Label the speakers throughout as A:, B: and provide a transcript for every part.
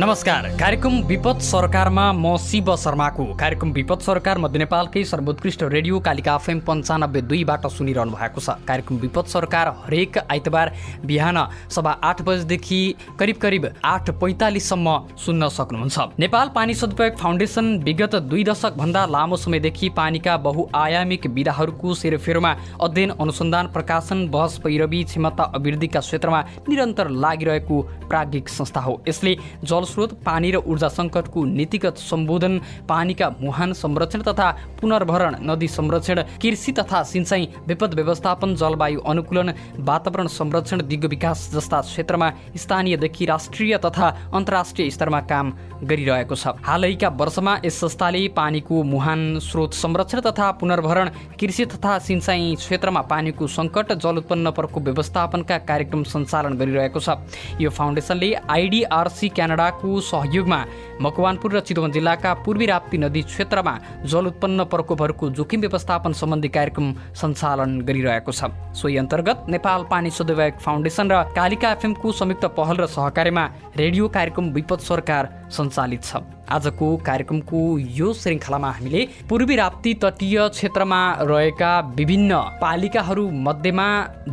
A: नमस्कार। कार्यक्रम विपद सरकारमा म शिव शर्माको। कार्यक्रम विपद सरकार मध्य नेपालकै सर्वोत्कृष्ट रेडियो कालिका एफएम पन्चानब्बे दुईबाट सुनिरहनु भएको छ। कार्यक्रम विपद सरकार हरेक आइतबार बिहान सभा आठ बजेदेखि करिब करिब आठ पैँतालिससम्म सुन्न सक्नुहुन्छ। नेपाल पानी सदुपयोग फाउन्डेसन विगत दुई दशकभन्दा लामो समयदेखि पानीका बहुआयामिक विधाहरूको सेरोफेरोमा अध्ययन अनुसन्धान प्रकाशन बहस पैरवी क्षमता अभिवृद्धिका क्षेत्रमा निरन्तर लागिरहेको प्राज्ञिक संस्था हो। यसले जलस्रोत पानी र ऊर्जा सङ्कटको नीतिगत सम्बोधन पानीका मुहान संरक्षण तथा पुनर्भरण नदी संरक्षण कृषि तथा सिँचाइ विपद व्यवस्थापन जलवायु अनुकूलन वातावरण संरक्षण दिगो विकास जस्ता क्षेत्रमा स्थानीयदेखि राष्ट्रिय तथा अन्तर्राष्ट्रिय स्तरमा काम गरिरहेको छ। हालैका वर्षमा यस संस्थाले पानीको मुहान स्रोत संरक्षण तथा पुनर्भरण कृषि तथा सिँचाइ क्षेत्रमा पानीको सङ्कट जल उत्पन्न परको व्यवस्थापनका कार्यक्रम सञ्चालन गरिरहेको छ। यो फाउन्डेसनले आइडिआरसी क्यानाडा को सहयोगमा मकवानपुर र चितवन जिल्लाका पूर्वी राप्ती नदी क्षेत्रमा जल उत्पन्न प्रकोपहरूको जोखिम व्यवस्थापन सम्बन्धी कार्यक्रम सञ्चालन गरिरहेको छ। सोही अन्तर्गत नेपाल पानी सदुपयोग फाउन्डेसन र कालिका एफएमको संयुक्त पहल र सहकार्यमा रेडियो कार्यक्रम विपद सरकार सञ्चालित छ। आजको कार्यक्रमको यो श्रृङ्खलामा हामीले पूर्वी राप्ती तटीय क्षेत्रमा रहेका विभिन्न पालिकाहरू मध्येमा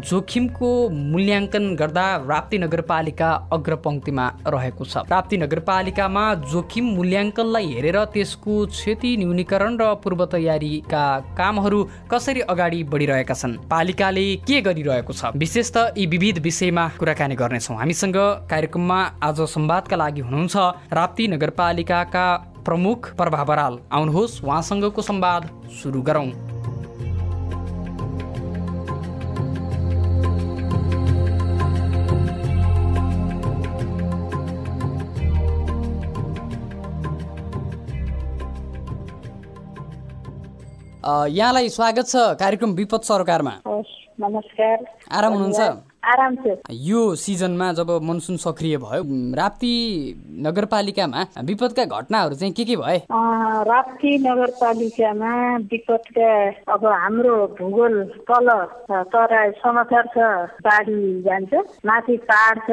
A: जोखिमको मूल्याङ्कन गर्दा राप्ती नगरपालिका अग्रपङ्क्तिमा रहेको छ। राप्ती नगरपालिकामा जोखिम मूल्याङ्कनलाई हेरेर त्यसको क्षति न्यूनीकरण र पूर्व तयारीका कामहरू कसरी अगाडि बढिरहेका छन् पालिकाले के गरिरहेको छ? विशेष त यी विविध विषयमा कुराकानी गर्नेछौँ। हामीसँग कार्यक्रममा आज संवादका लागि हुनुहुन्छ राप्ती नगरपालिका जिल्लाका प्रमुख प्रभा बराल। आउनुहोस् उहाँसँगको संवाद सुरु गरौँ। यहाँलाई स्वागत छ कार्यक्रम विपद सरकारमा।
B: नमस्कार।
A: आराम हुनुहुन्छ? यो सिजनमा जब मनसुन सक्रिय भयो राप्ती नगरपालिकामा विपदका घटनाहरू चाहिँ के के भए?
B: राप्ती नगरपालिकामा विपदका अब हाम्रो भूगोल तल तराई समाचार छ बाढी जान्छ माथि पाहाड छ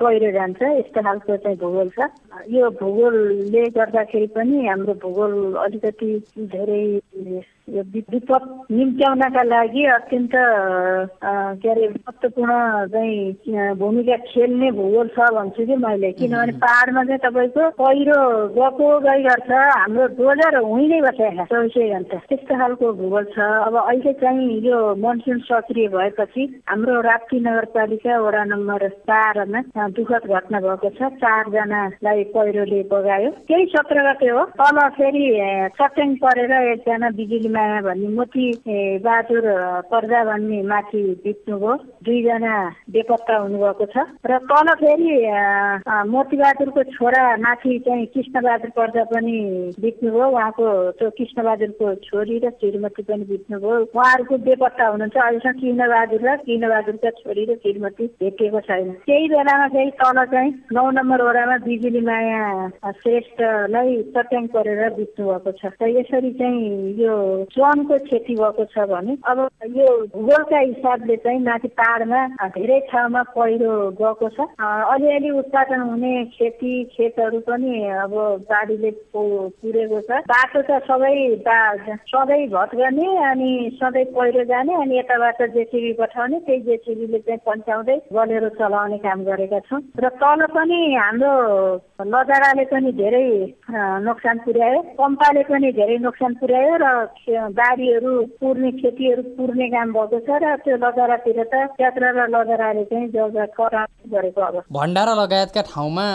B: पहिरो जान्छ यस्तो खालको चाहिँ भूगोल छ। यो भूगोलले गर्दाखेरि पनि हाम्रो भूगोल अलिकति धेरै यो विपद निम्त्याउनका लागि अत्यन्त के अरे महत्त्वपूर्ण चाहिँ भूमिका खेल्ने भूगोल छ भन्छु कि मैले। किनभने पाहाडमा चाहिँ तपाईँको पहिरो गएको गइ गर्छ हाम्रो डोजर हुँदै बसेको चौबिसै घन्टा त्यस्तो खालको भूगोल छ। अब अहिले चाहिँ यो मनसुन सक्रिय भएपछि हाम्रो राप्ती नगरपालिका वडा नम्बर चारमा दुःखद घटना भएको छ। चारजनालाई पहिरोले बगायो। केही सत्र गते हो। तल फेरि चट्याङ परेर एकजना बिजुली माया भन्ने मोती बहादुर पर्दा भन्ने माथि बित्नुभयो दुईजना बेपत्ता हुनुभएको छ। र तल फेरि मोतीबहादुरको छोरा माथि चाहिँ कृष्णबहादुर पर्दा पनि बित्नुभयो। उहाँको त्यो कृष्णबहादुरको छोरी र श्रीमती पनि बित्नुभयो। उहाँहरूको बेपत्ता हुनुहुन्छ। अहिलेसम्म कृष्णबहादुर र कृष्णबहादुरका छोरी र श्रीमती भेटिएको छैन। त्यही बेलामा चाहिँ तल चाहिँ नौ नम्बर वडामा बिजुली माया श्रेष्ठलाई चट्याङ परेर बित्नु भएको छ यसरी चाहिँ यो स्वनको क्षति भएको छ भने अब यो भूगोलका हिसाबले चाहिँ माथि पाहाडमा धेरै ठाउँमा पहिरो गएको छ। अलिअलि उत्पादन हुने खेती खेतहरू पनि अब बाढीले पुरेको छ। बाटो त सबै सधैँ भत्कने अनि सधैँ पहिरो जाने अनि यताबाट जेसिबी पठाउने त्यही जेसिबीले चाहिँ पन्चाउँदै बलेरो चलाउने काम गरेका छौँ। र तल पनि हाम्रो लजाराले पनि धेरै नोक्सान पुर्यायो पम्पाले पनि धेरै नोक्सान पुर्यायो र बारीहरू पुर्ने खेतीहरू पुर्ने काम भएको छ र त्यो लजरातिर त यात्रा र लजराले चाहिँ गरेको अब
A: भण्डारा लगायतका ठाउँमा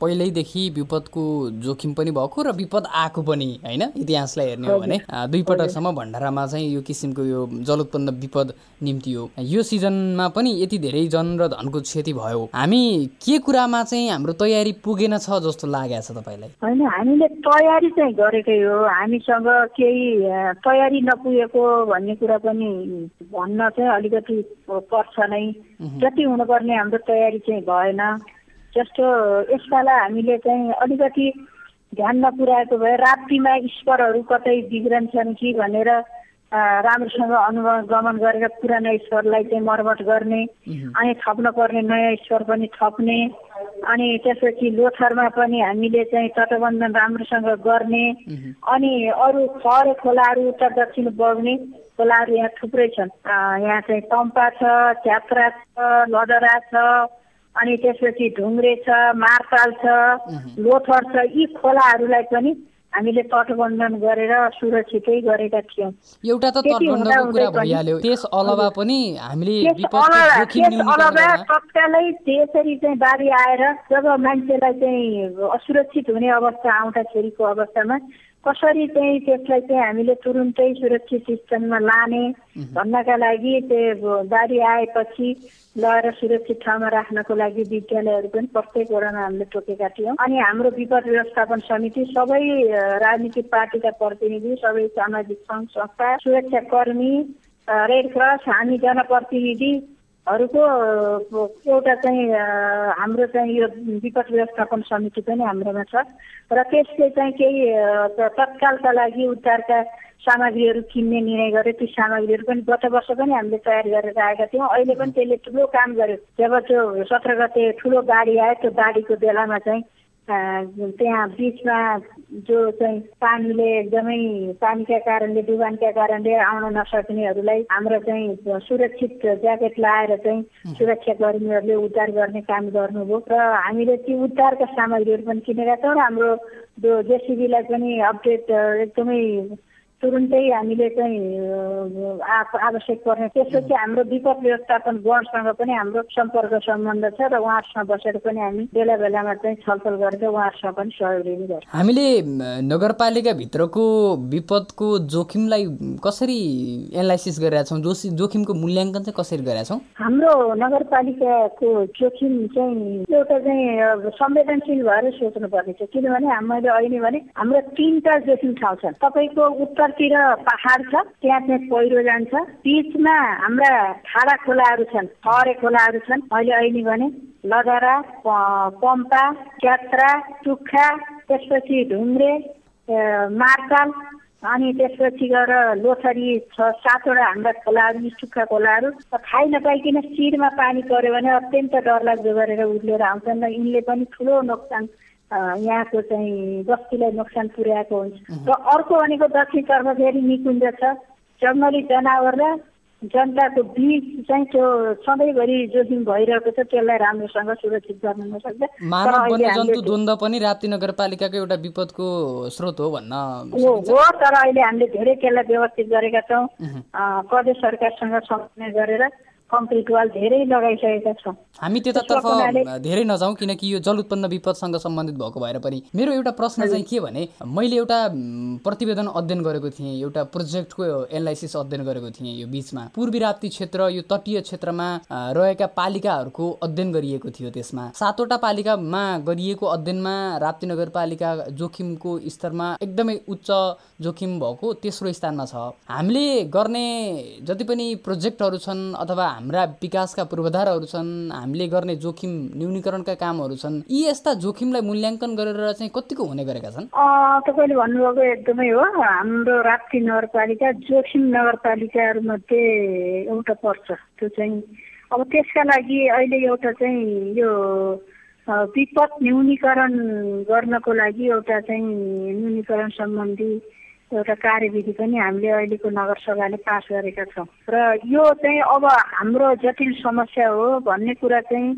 A: पहिल्यैदेखि विपदको जोखिम पनि भएको र विपद आएको पनि होइन? इतिहासलाई हेर्ने हो भने दुई पटकसम्म भण्डारामा चाहिँ यो किसिमको यो जल उत्पन्न विपद निम्ति हो यो सिजनमा पनि यति धेरै जन र धनको क्षति भयो। हामी के कुरामा चाहिँ हाम्रो तयारी पुगेन छ जस्तो लागेको छ तपाईँलाई?
B: होइन हामीले तयारी चाहिँ गरेकै हो। हामीसँग केही तयारी नपुगेको भन्ने कुरा पनि भन्न चाहिँ अलिकति पर्छ नै। जति हुनुपर्ने हाम्रो तयारी चाहिँ भएन। जस्तो यसपाला हामीले चाहिँ अलिकति ध्यान नपुर्याएको भए राप्तीमा स्परहरू कतै बिग्रन्छन् कि भनेर राम्रोसँग अनुगमन गरेर पुरानो स्परलाई चाहिँ मर्मत गर्ने अनि थप्न पर्ने नयाँ स्वर पनि थप्ने अनि त्यसपछि लोथरमा पनि हामीले चाहिँ तटबन्धन राम्रोसँग गर्ने अनि अरू खर खोलाहरू उत्तर दक्षिण बग्ने खोलाहरू यहाँ थुप्रै छन्। यहाँ चाहिँ तम्पा छ च्यात्रा छ लदरा छ अनि त्यसपछि ढुङ्ग्रे छ मार्ताल छ लोथर छ यी खोलाहरूलाई पनि हामीले तटबन्धन गरेर सुरक्षितै गरेका थियौँ।
A: एउटा त तटबन्धनको कुरा भइहाल्यो। त्यस अलावा पनि हामीले
B: तत्कालै त्यसरी चाहिँ बाढी आएर जब मान्छेलाई चाहिँ असुरक्षित हुने अवस्था आउँदाखेरिको अवस्थामा कसरी चाहिँ त्यसलाई चाहिँ हामीले तुरुन्तै सुरक्षित स्थानमा लाने भन्नका लागि त्यो बाढी आएपछि लगेर सुरक्षित ठाउँमा राख्नको लागि विद्यालयहरू पनि प्रत्येक वडामा हामीले तोकेका थियौँ। अनि हाम्रो विपद व्यवस्थापन समिति सबै राजनीतिक पार्टीका प्रतिनिधि सबै सामाजिक सङ्घ संस्था सुरक्षाकर्मी रेड क्रस हामी जनप्रतिनिधि हरूको एउटा चाहिँ हाम्रो चाहिँ यो विपद व्यवस्थापन समिति पनि हाम्रोमा छ। र त्यसले चाहिँ केही तत्कालका लागि उद्धारका सामग्रीहरू किन्ने निर्णय गर्यो। ती सामग्रीहरू पनि गत वर्ष पनि हामीले तयार गरेर आएका थियौँ। अहिले पनि त्यसले ठुलो काम गर्यो। जब त्यो सत्र गते ठुलो बाढी आयो त्यो बाढीको बेलामा चाहिँ त्यहाँ बिचमा जो चाहिँ पानीले एकदमै पानीका कारणले डुबानका कारणले आउन नसक्नेहरूलाई हाम्रो चाहिँ सुरक्षित ज्याकेट लाएर चाहिँ सुरक्षा कर्मीहरूले उद्धार गर्ने काम गर्नुभयो। र हामीले ती उद्धारका सामग्रीहरू पनि किनेका छौँ र हाम्रो जो जेसिबीलाई पनि अपडेट एकदमै तुरुन्तै हामीले चाहिँ आवश्यक पर्ने त्यसपछि हाम्रो विपद व्यवस्थापन गणसँग पनि हाम्रो सम्पर्क सम्बन्ध छ र उहाँहरूसँग बसेर पनि हामी बेला बेलामा चाहिँ छलफल गरेर उहाँहरूसँग पनि सहयोग लिने गर्छौँ।
A: हामीले नगरपालिकाभित्रको विपदको जोखिमलाई कसरी एनालाइसिस गरेका छौँ? जोखिमको मूल्याङ्कन चाहिँ कसरी गरेका छौँ?
B: हाम्रो नगरपालिकाको जोखिम चाहिँ एउटा चाहिँ संवेदनशील भएर सोच्नुपर्ने छ। किनभने मैले अहिले भने हाम्रो तिनवटा जोखिम ठाउँ छन्। तपाईँको उत्तर उत्तरतिर पहाड छ त्यहाँ चाहिँ पहिरो जान्छ। बिचमा हाम्रा खाडा खोलाहरू छन् हरे खोलाहरू छन्। मैले अहिले भने लदरा पम्पा च्यात्रा टुक्खा त्यसपछि ढुङ्ग्रे मार्ताल अनि त्यसपछि गएर लोथरी छ सातवटा हाम्रा खोलाहरू सुक्खा खोलाहरू। खाइ नपाइकन शिरमा पानी पऱ्यो भने अत्यन्त डरलाग्दो गरेर उर्लेर आउँछन् र यिनले पनि ठुलो नोक्सान यहाँको चाहिँ बस्तीलाई नोक्सान पुर्याएको हुन्छ। र अर्को भनेको दक्षिणतर्फ फेरि निकुञ्ज छ। जङ्गली जनावर र जनताको बिच चाहिँ त्यो सधैँभरि जोखिम भइरहेको छ त्यसलाई राम्रोसँग सुरक्षित गर्न नसक्छ।
A: मानव वन्यजन्तु द्वन्द पनि राप्ती नगरपालिकाको एउटा विपदको स्रोत हो भन्न
B: हो तर अहिले हामीले धेरै त्यसलाई व्यवस्थित गरेका छौँ। प्रदेश सरकारसँग समन्वय गरेर कङ्क्रिट वाल धेरै लगाइसकेका छौँ।
A: हामी त्यतातर्फ धेरै नजाउँ किनकि यो जल उत्पन्न विपदसँग सम्बन्धित भएको भएर पनि। मेरो एउटा प्रश्न चाहिँ के भने मैले एउटा प्रतिवेदन अध्ययन गरेको थिएँ एउटा प्रोजेक्टको एनालाइसिस अध्ययन गरेको थिएँ यो बिचमा। पूर्वी राप्ती क्षेत्र यो तटीय क्षेत्रमा रहेका पालिकाहरूको अध्ययन गरिएको थियो त्यसमा। सातवटा पालिकामा गरिएको अध्ययनमा राप्ती नगरपालिका जोखिमको स्तरमा एकदमै उच्च जोखिम भएको तेस्रो स्थानमा छ। हामीले गर्ने जति पनि प्रोजेक्टहरू छन् अथवा हाम्रा विकासका पूर्वाधारहरू छन् हामीले गर्ने जोखिम न्यूनीकरणका कामहरू छन् यी यस्ता जोखिमलाई मूल्याङ्कन गरेर चाहिँ कतिको हुने गरेका छन्?
B: तपाईँले भन्नुभएको एकदमै हो हाम्रो राप्ती नगरपालिका जोखिम नगरपालिकाहरूमध्ये एउटा पर्छ त्यो चाहिँ अब त्यसका लागि अहिले एउटा चाहिँ यो विपद न्यूनीकरण गर्नको लागि एउटा चाहिँ न्यूनीकरण सम्बन्धी एउटा कार्यविधि पनि हामीले अहिलेको नगरसभाले पास गरेका छौँ। र यो चाहिँ अब हाम्रो जटिल समस्या हो भन्ने कुरा चाहिँ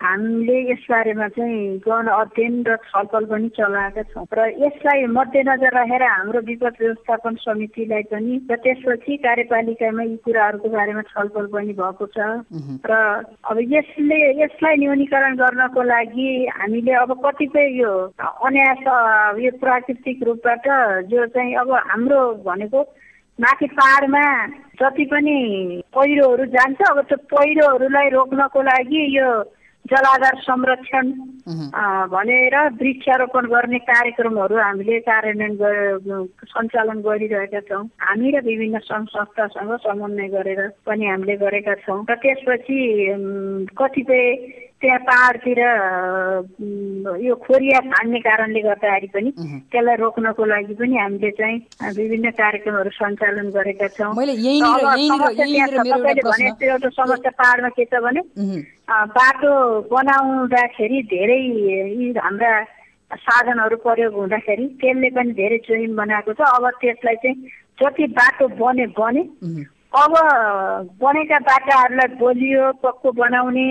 B: हामीले यसबारेमा चाहिँ गण अध्ययन र छलफल पनि चलाएका छौँ। र यसलाई मध्यनजर राखेर हाम्रो विपद व्यवस्थापन समितिलाई पनि र त्यसपछि कार्यपालिकामा यी कुराहरूको बारेमा छलफल पनि भएको छ। र अब यसले यसलाई न्यूनीकरण गर्नको लागि हामीले अब कतिपय यो अन्यास यो प्राकृतिक रूपबाट जो चाहिँ अब हाम्रो भनेको माथि पाहाडमा जति पनि पहिरोहरू जान्छ अब त्यो पहिरोहरूलाई रोक्नको लागि यो जलाधार संरक्षण भनेर वृक्षारोपण गर्ने कार्यक्रमहरू हामीले कार्यान्वयन सञ्चालन गरिरहेका छौँ। हामी र विभिन्न सङ्घ संस्थासँग समन्वय गरेर पनि हामीले गरेका छौँ। र त्यसपछि कतिपय त्यहाँ पाहाडतिर यो खोरिया छाड्ने कारणले गर्दाखेरि पनि त्यसलाई रोक्नको लागि पनि हामीले चाहिँ विभिन्न कार्यक्रमहरू सञ्चालन गरेका छौँ। भने जस्तो एउटा समस्या पाहाडमा के छ भने बाटो बनाउँदाखेरि धेरै यी हाम्रा साधनहरू प्रयोग हुँदाखेरि त्यसले पनि धेरै चोहिम बनाएको छ। अब त्यसलाई चाहिँ जति बाटो बने बने। अब बनेका बाटाहरूलाई बलियो पक्को बनाउने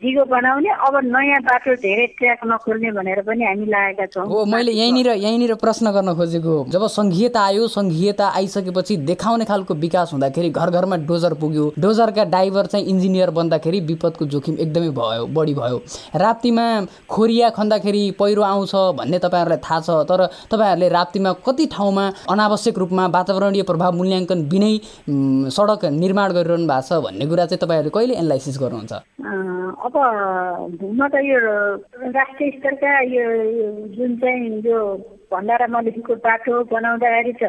B: दिगो बनाउने। अब नयाँ बाटो धेरै ट्र्याक नखोल्ने भनेर पनि हामी लागेका छौँ।
A: हो मैले यहीँनिर यहीँनिर प्रश्न गर्न खोजेको जब सङ्घीयता आयो सङ्घीयता आइसकेपछि देखाउने खालको विकास हुँदाखेरि घर घरमा डोजर पुग्यो। डोजरका ड्राइभर चाहिँ इन्जिनियर बन्दाखेरि विपदको जोखिम एकदमै भयो बढी भयो। राप्तीमा खोरिया खन्दाखेरि पहिरो आउँछ भन्ने तपाईँहरूलाई थाहा छ तर तपाईँहरूले राप्तीमा कति ठाउँमा अनावश्यक रूपमा वातावरणीय प्रभाव मूल्याङ्कन बिनै सडक निर्माण गरिरहनु भएको छ भन्ने कुरा चाहिँ तपाईँहरूले कहिले एनालाइसिस गर्नुहुन्छ?
B: अब हुन त यो राष्ट्रिय स्तरका यो जुन चाहिँ यो भण्डारा मलिकको बाटो बनाउँदाखेरि त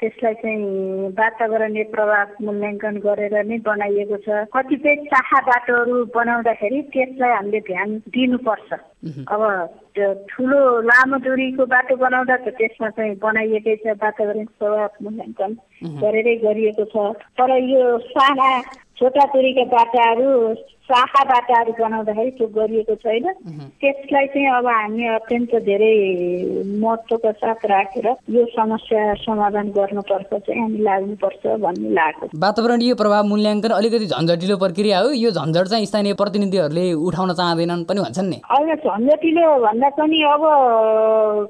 B: त्यसलाई चाहिँ वातावरणीय प्रभाव मूल्याङ्कन गरेर नै बनाइएको छ। कतिपय शाखा बाटोहरू बनाउँदाखेरि त्यसलाई हामीले ध्यान दिनुपर्छ। अब त्यो ठुलो लामो दूरीको बाटो बनाउँदा त त्यसमा चाहिँ बनाइएकै छ वातावरण प्रभाव मूल्याङ्कन गरेरै गरिएको छ। तर यो साना छोटा दूरीका बाटाहरू शाखा बाटाहरू बनाउँदाखेरि त्यो गरिएको छैन। त्यसलाई चाहिँ अब हामी अत्यन्त धेरै महत्त्वका साथ राखेर यो समस्या समाधान गर्नुपर्छ चाहिँ हामी लाग्नुपर्छ भन्ने लागेको छ।
A: वातावरणीय प्रभाव मूल्याङ्कन अलिकति झन्झटिलो प्रक्रिया हो। यो झन्झट चाहिँ स्थानीय प्रतिनिधिहरूले उठाउन चाहँदैनन् पनि भन्छन् नि।
B: अब झन्झटिलो भन्दा पनि अब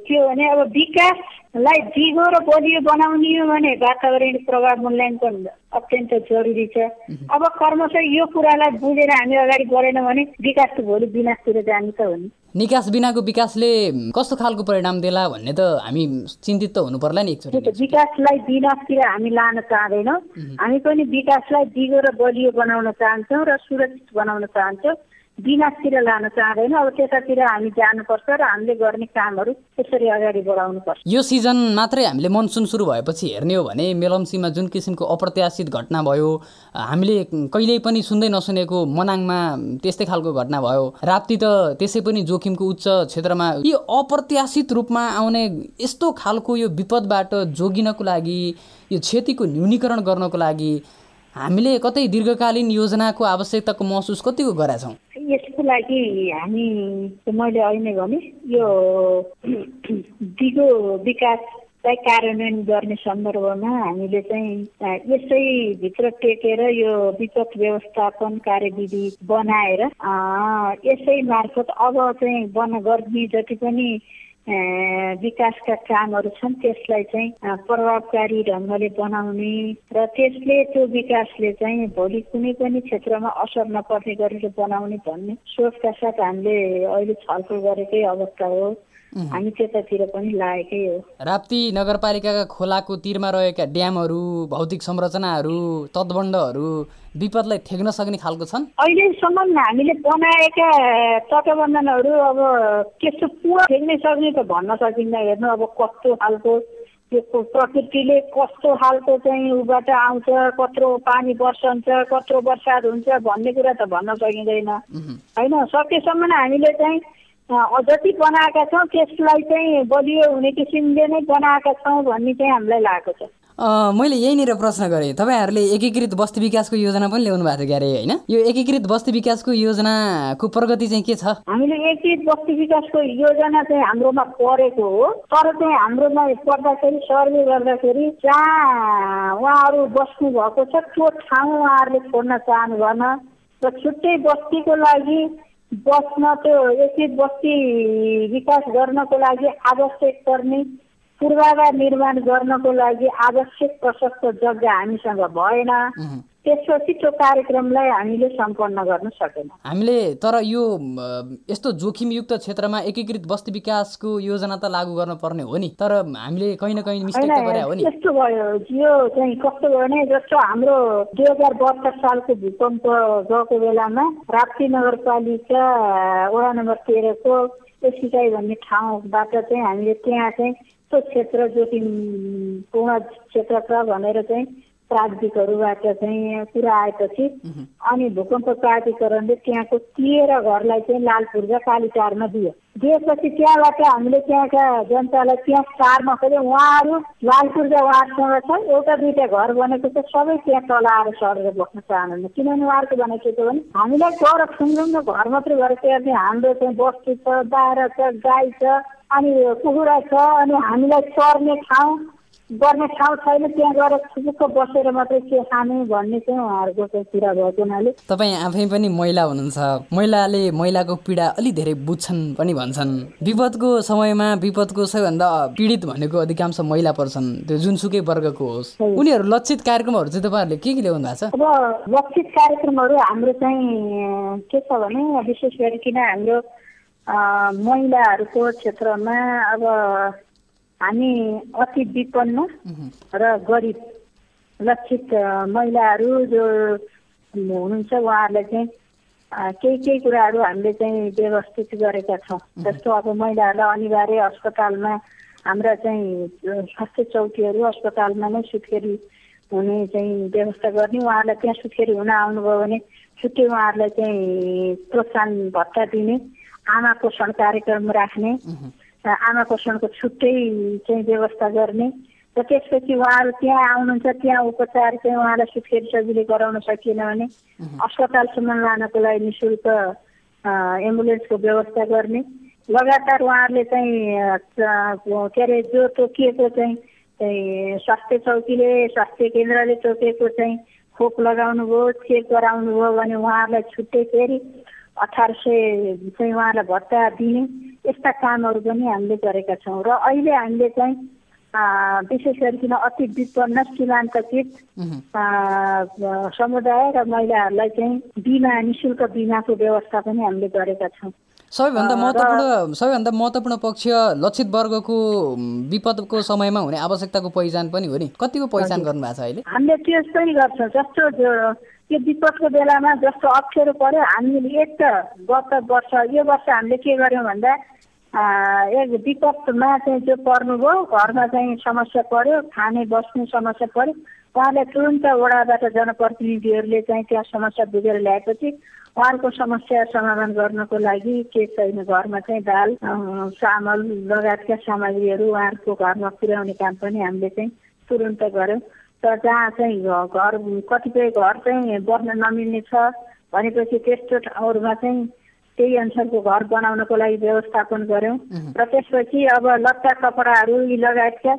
B: के हो भने अब विकासलाई दिगो र बलियो बनाउने हो भने वातावरणीय प्रभाव मूल्याङ्कन अत्यन्त जरुरी छ। अब कर्मशः यो कुरालाई बुझेर हामी अगाडि बढेनौँ भने विकास त भोलि विनाशतिर जाने त हो नि
A: निकास बिनाको विकासले कस्तो खालको परिणाम देला भन्ने त हामी चिन्तित त हुनु पर्ला नि एकचोटि
B: त विकासलाई विनाशतिर हामी लान चाहँदैनौँ। हामी पनि विकासलाई दिगो र बलियो बनाउन चाहन्छौँ र सुरक्षित बनाउन चाहन्छौँ। विनाशतिर लान चाहँदैनौँ अब त्यतातिर हामी जानुपर्छ र हामीले गर्ने कामहरू त्यसरी अगाडि बढाउनुपर्छ
A: यो सिजन मात्रै हामीले मनसुन सुरु भएपछि हेर्ने हो भने मेलम्सीमा जुन किसिमको अप्रत्याशित घटना भयो हामीले कहिल्यै पनि सुन्दै नसुनेको मनाङमा त्यस्तै खालको घटना भयो। राप्ती त त्यसै पनि जोखिमको उच्च क्षेत्रमा यो अप्रत्याशित रूपमा आउने यस्तो खालको यो विपदबाट जोगिनको लागि यो क्षतिको न्यूनीकरण गर्नको लागि हामीले कतै दीर्घकालीन योजनाको आवश्यकताको महसुस कतिको गरेका छौँ
B: यसको लागि हामी मैले अहिले भने यो दिगो विकासलाई कार्यान्वयन गर्ने सन्दर्भमा हामीले चाहिँ अ, यसै भित्र टेकेर यो विपद व्यवस्थापन कार्यविधि बनाएर यसै मार्फत अब चाहिँ बन गर्ने जति पनि विकासका कामहरू छन् त्यसलाई चाहिँ प्रभावकारी ढङ्गले बनाउने र त्यसले त्यो विकासले चाहिँ भोलि कुनै पनि क्षेत्रमा असर नपर्ने गरेर बनाउने भन्ने सोचका साथ हामीले अहिले छलफल गरेकै अवस्था हो। हामी त्यतातिर पनि लागेकै हो।
A: राप्ती नगरपालिकाका खोलाको तिरमा रहेका ड्यामहरू भौतिक संरचनाहरू तटबन्धहरू विपदलाई ठेक्न सक्ने खालको छन्?
B: अहिलेसम्म हामीले बनाएका तटबन्धनहरू अब त्यस्तो पुरा फेक्नै सक्ने त भन्न सकिन्न हेर्नु अब कस्तो खालको त्यो प- प्रकृतिले कस्तो खालको चाहिँ उबाट आउँछ कत्रो पानी बर्सन्छ कत्रो बर्सात हुन्छ भन्ने कुरा त भन्न सकिँदैन। होइन सकेसम्म हामीले चाहिँ जति बनाएका छौँ त्यसलाई चाहिँ बलियो हुने किसिमले नै बनाएका छौँ भन्ने चाहिँ हामीलाई लागेको छ।
A: मैले यहीँनिर प्रश्न गरेँ। तपाईँहरूले एकीकृत बस्ती विकासको योजना पनि ल्याउनु भएको थियो क्यारे होइन? यो एकीकृत बस्ती विकासको योजनाको प्रगति चाहिँ के छ?
B: हामीले एकीकृत बस्ती विकासको योजना चाहिँ हाम्रोमा परेको हो। तर चाहिँ हाम्रोमा पर्दाखेरि सर्वे गर्दाखेरि जहाँ उहाँहरू बस्नु भएको छ त्यो ठाउँ उहाँहरूले छोड्न चाहनु भएन र छुट्टै बस्तीको लागि बस्न त्यो एकीकृत बस्ती विकास गर्नको लागि आवश्यक पर्ने पूर्वाधार निर्माण गर्नको लागि आवश्यक प्रशस्त जग्गा हामीसँग भएन। त्यसपछि त्यो कार्यक्रमलाई हामीले सम्पन्न गर्न सकेनौँ।
A: हामीले तर यो यस्तो जोखिमयुक्त क्षेत्रमा एकीकृत बस्ती विकासको योजना त लागू गर्न पर्ने हो नि। तर हामीले कहीँ न कहीँ मिस्टेक त गरे हो नि।
B: यस्तो भयो यो चाहिँ कस्तो भयो भने जस्तो हाम्रो दुई हजार बहत्तर सालको भूकम्प गएको बेलामा राप्ती नगरपालिका वडा नम्बर तेह्रको एसिकाई भन्ने ठाउँबाट चाहिँ हामीले त्यहाँ चाहिँ त्यो क्षेत्र जोखिमपूर्ण क्षेत्र छ भनेर चाहिँ प्राविधिकहरूबाट चाहिँ कुरा आएपछि अनि भूकम्प प्राधिकरणले त्यहाँको तेह्र घरलाई चाहिँ लालपुर र कालीटारमा दियो। दिएपछि त्यहाँबाट हामीले त्यहाँका जनतालाई त्यहाँ चारमा खोज्यो उहाँहरू लालपुर र उहाँहरूसँग छ एउटा दुईवटा घर बनेको छ सबै त्यहाँ तल आएर सरेर बस्न चाहनुहुन्न। किनभने उहाँहरूको भनेको के छ भने हामीलाई तर खुङरुङ घर मात्रै गरेर त्यहाँ हाम्रो चाहिँ बस्ती छ दाएर छ गाई छ अनि कुखुरा छ अनि हामीलाई चर्ने ठाउँ गर्ने ठाउँ छैन त्यहाँ गएर छुपुक्क बसेर मात्रै के खाने भन्ने चाहिँ उहाँहरूको चाहिँ कुरा भएको हुनाले
A: तपाईँ आफै पनि महिला हुनुहुन्छ। महिलाले महिलाको पीडा अलि धेरै बुझ्छन् पनि भन्छन्। विपदको समयमा विपदको सबैभन्दा पीडित भनेको अधिकांश महिला पर्छन्। त्यो जुनसुकै वर्गको होस्। उनीहरू लक्षित कार्यक्रमहरू चाहिँ तपाईँहरूले के के ल्याउनु भएको छ?
B: अब लक्षित कार्यक्रमहरू हाम्रो चाहिँ के छ भने विशेष गरिकन हाम्रो महिलाहरूको क्षेत्रमा अब हामी अति विपन्न र गरिब लक्षित महिलाहरू जो हुनुहुन्छ उहाँहरूलाई चाहिँ केही केही कुराहरू हामीले चाहिँ व्यवस्थित गरेका छौँ। जस्तो अब महिलाहरूलाई अनिवार्य अस्पतालमा हाम्रा चाहिँ स्वास्थ्य चौकीहरू अस्पतालमा नै सुत्केरी हुने चाहिँ व्यवस्था गर्ने उहाँहरूलाई त्यहाँ सुत्केरी हुन आउनुभयो भने छुट्टै उहाँहरूलाई चाहिँ प्रोत्साहन भत्ता दिने आमा पोषण कार्यक्रम राख्ने आमा पोषणको छुट्टै चाहिँ व्यवस्था गर्ने। र त्यसपछि उहाँहरू त्यहाँ आउनुहुन्छ त्यहाँ उपचार चाहिँ उहाँलाई सुत्केरी सजिलै गराउन सकिएन भने अस्पतालसम्म लानको लागि नि शुल्क एम्बुलेन्सको व्यवस्था गर्ने। लगातार उहाँहरूले चाहिँ के अरे जो तोकिएको चाहिँ स्वास्थ्य चौकीले स्वास्थ्य केन्द्रले तोकेको चाहिँ खोप लगाउनु भयो चेक गराउनु भयो भने उहाँहरूलाई छुट्टै फेरि अठार सय चाहिँ उहाँलाई भत्ता दिने। यस्ता कामहरू पनि हामीले गरेका छौँ र अहिले हामीले चाहिँ विशेष गरिकन अति विपन्न सीमान्तकृत समुदाय र महिलाहरूलाई चाहिँ बिमा नि शुल्क बिमाको व्यवस्था पनि हामीले गरेका छौँ।
A: सबैभन्दा महत्त्वपूर्ण सबैभन्दा महत्त्वपूर्ण पक्ष लक्षित वर्गको विपदको समयमा हुने आवश्यकताको पहिचान पनि हो नि। कतिको पहिचान गर्नुभएको छ अहिले?
B: हामीले त्यो पनि गर्छौँ। जस्तो त्यो विपदको बेलामा जस्तो अप्ठ्यारो पर्यो। हामीले एक त गत वर्ष यो वर्ष हामीले के गर्यौँ भन्दा एक विपदमा चाहिँ जो पर्नुभयो। घरमा चाहिँ समस्या पर्यो खाने बस्ने समस्या पर्यो। उहाँले तुरन्त वडाबाट जनप्रतिनिधिहरूले चाहिँ त्यहाँ समस्या बुझेर ल्याएपछि उहाँहरूको समस्या समाधान गर्नको लागि के छैन घरमा चाहिँ दाल चामल लगायतका सामग्रीहरू उहाँहरूको घरमा पुर्याउने काम पनि हामीले चाहिँ तुरन्त गऱ्यौँ र जहाँ चाहिँ घर कतिपय घर चाहिँ बस्न नमिल्ने छ। भनेपछि त्यस्तो ठाउँहरूमा चाहिँ त्यही अनुसारको घर बनाउनको लागि व्यवस्थापन गऱ्यौँ। र त्यसपछि अब लत्ता कपडाहरू यी लगायतका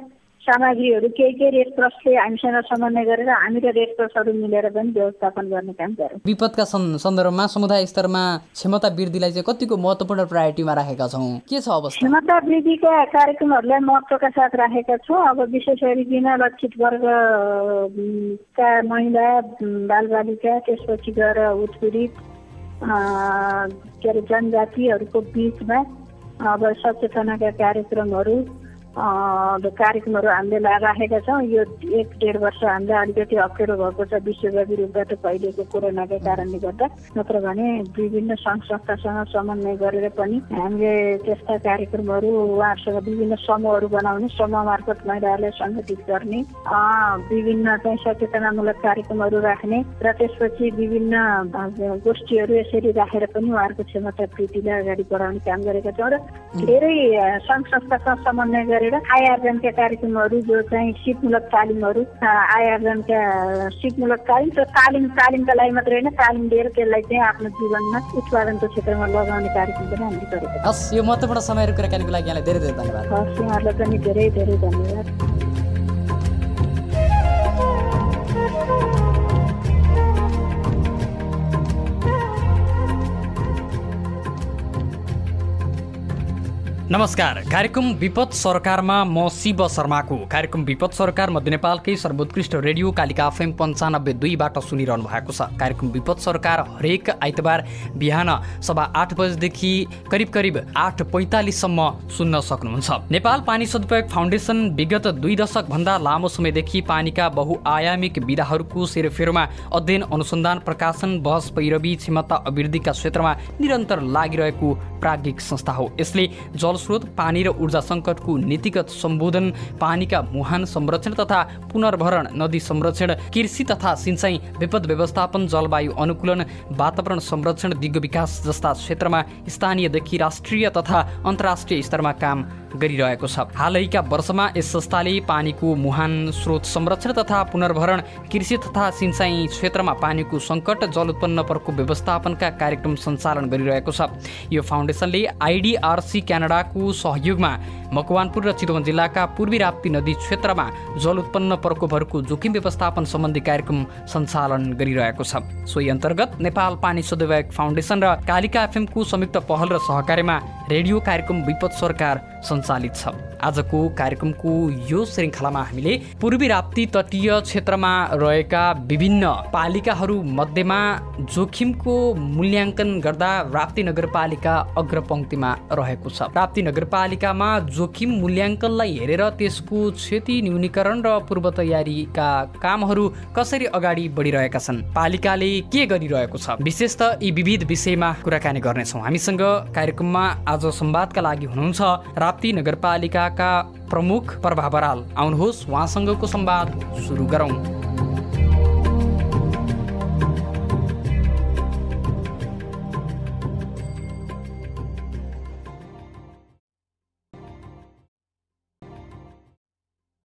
B: सामग्रीहरू केही केही रेड क्रसले हामीसँग समन्वय गरेर हामी र रेड क्रसहरू मिलेर पनि व्यवस्थापन गर्ने काम गऱ्यौँ।
A: विपदका सन्दर्भमा समुदाय स्तरमा क्षमता वृद्धिलाई चाहिँ कतिको महत्त्वपूर्ण प्रायोरिटीमा राखेका छौँ? के छ अवस्था?
B: क्षमता वृद्धिका कार्यक्रमहरूलाई महत्त्वका साथ राखेका छौँ। अब विशेष गरिकन लक्षित वर्गका महिला बालबालिका त्यसपछि गएर उत्पीडित के अरे जनजातिहरूको बिचमा अब सचेतनाका कार्यक्रमहरू कार्यक्रमहरू हामीले राखेका छौँ। यो एक डेढ वर्ष हामीलाई अलिकति अप्ठ्यारो भएको छ विश्वव्यापी रूपबाट फैलिएको कोरोनाको कारणले गर्दा। नत्र भने विभिन्न सङ्घ संस्थासँग समन्वय गरेर पनि हामीले त्यस्ता कार्यक्रमहरू उहाँहरूसँग विभिन्न समूहहरू बनाउने समूह मार्फत महिलाहरूलाई सङ्गठित गर्ने विभिन्न चाहिँ सचेतनामूलक कार्यक्रमहरू राख्ने र त्यसपछि विभिन्न गोष्ठीहरू यसरी राखेर पनि उहाँहरूको क्षमता वृद्धिलाई अगाडि बढाउने काम गरेका छौँ र धेरै सङ्घ संस्थासँग समन्वय गरेर गरेर आयोजनका कार्यक्रमहरू जो चाहिँ सिपमूलक तालिमहरू आयोजनका सिपमूलक तालिम र तालिम तालिमका लागि मात्रै होइन तालिम दिएर त्यसलाई चाहिँ आफ्नो जीवनमा उत्पादनको क्षेत्रमा लगाउने कार्यक्रम पनि हामीले गरेको
A: हस् यो महत्त्वपूर्ण समयहरू कुराकानीको लागि यहाँलाई धेरै धेरै धन्यवाद।
B: हस् उहाँहरूलाई पनि धेरै धेरै धन्यवाद।
A: नमस्कार। कार्यक्रम विपद सरकारमा म शिव शर्माको। कार्यक्रम विपद सरकार मध्य नेपालकै सर्वोत्कृष्ट रेडियो कालिका एफएम पन्चानब्बे दुईबाट सुनिरहनु भएको छ। कार्यक्रम विपद सरकार हरेक आइतबार बिहान सभा आठ बजेदेखि करिब करिब आठ पैँतालिससम्म सुन्न सक्नुहुन्छ। नेपाल पानी सदुपयोग फाउन्डेसन विगत दुई दशकभन्दा लामो समयदेखि पानीका बहुआयामिक विधाहरूको सेरोफेरोमा अध्ययन अनुसन्धान प्रकाशन बहस पैरवी क्षमता अभिवृद्धिका क्षेत्रमा निरन्तर लागिरहेको प्राज्ञिक संस्था हो। यसले जलस्रोत पानी र ऊर्जा सङ्कटको नीतिगत सम्बोधन पानीका मुहान संरक्षण तथा पुनर्भरण नदी संरक्षण कृषि तथा सिँचाइ विपद व्यवस्थापन जलवायु अनुकूलन वातावरण संरक्षण दिगो विकास जस्ता क्षेत्रमा स्थानीयदेखि राष्ट्रिय तथा अन्तर्राष्ट्रिय स्तरमा काम गरिरहेको छ। हालैका वर्षमा यस संस्थाले पानीको मुहान स्रोत संरक्षण तथा पुनर्भरण कृषि तथा सिँचाइ क्षेत्रमा पानीको सङ्कट जल उत्पन्न परको व्यवस्थापनका कार्यक्रम सञ्चालन गरिरहेको छ। यो फाउन्डेसनले आइडिआरसी क्यानाडाको सहयोगमा मकवानपुर र चितवन जिल्लाका पूर्वी राप्ती नदी क्षेत्रमा जल उत्पन्न प्रकोपहरूको जोखिम व्यवस्थापन सम्बन्धी कार्यक्रम सञ्चालन गरिरहेको छ। सोही अन्तर्गत नेपाल पानी सदुपयोग फाउन्डेसन र कालिका एफएमको संयुक्त पहल र सहकार्यमा रेडियो कार्यक्रम विपद सरकार सञ्चालित छ। आजको कार्यक्रमको यो श्रृङ्खलामा हामीले पूर्वी राप्ती तटीय क्षेत्रमा रहेका विभिन्न पालिकाहरू मध्येमा जोखिमको मूल्याङ्कन गर्दा राप्ती नगरपालिका अग्रपङ्क्तिमा रहेको छ। राप्ती नगरपालिकामा जोखिम मूल्याङ्कनलाई हेरेर त्यसको क्षति न्यूनीकरण र पूर्व तयारीका कामहरू कसरी अगाडि बढिरहेका छन् पालिकाले के गरिरहेको छ? विशेष त यी विविध विषयमा कुराकानी गर्नेछौँ। हामीसँग कार्यक्रममा आज संवादका लागि हुनुहुन्छ राप्ती नगरपालिकाका प्रमुख प्रभा बराल। आउनुहोस् उहाँसँगको संवाद सुरु गरौँ।